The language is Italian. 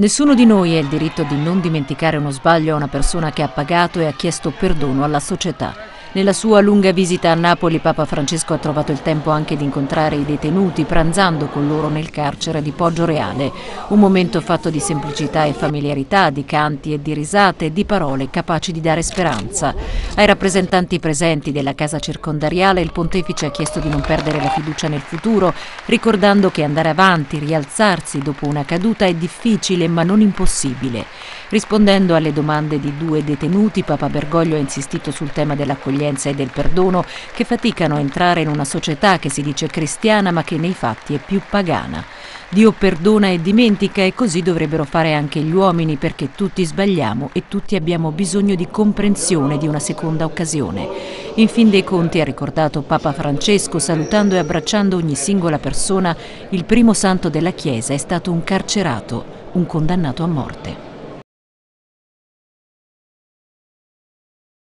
Nessuno di noi ha il diritto di non dimenticare uno sbaglio a una persona che ha pagato e ha chiesto perdono alla società. Nella sua lunga visita a Napoli Papa Francesco ha trovato il tempo anche di incontrare i detenuti pranzando con loro nel carcere di Poggio Reale. Un momento fatto di semplicità e familiarità, di canti e di risate di parole capaci di dare speranza. Ai rappresentanti presenti della casa circondariale il pontefice ha chiesto di non perdere la fiducia nel futuro, ricordando che andare avanti, rialzarsi dopo una caduta è difficile ma non impossibile. Rispondendo alle domande di due detenuti, Papa Bergoglio ha insistito sul tema dell'accoglienza e del perdono che faticano a entrare in una società che si dice cristiana ma che nei fatti è più pagana. Dio perdona e dimentica e così dovrebbero fare anche gli uomini perché tutti sbagliamo e tutti abbiamo bisogno di comprensione di una seconda occasione. In fin dei conti ha ricordato Papa Francesco salutando e abbracciando ogni singola persona, il primo santo della Chiesa è stato un carcerato, un condannato a morte.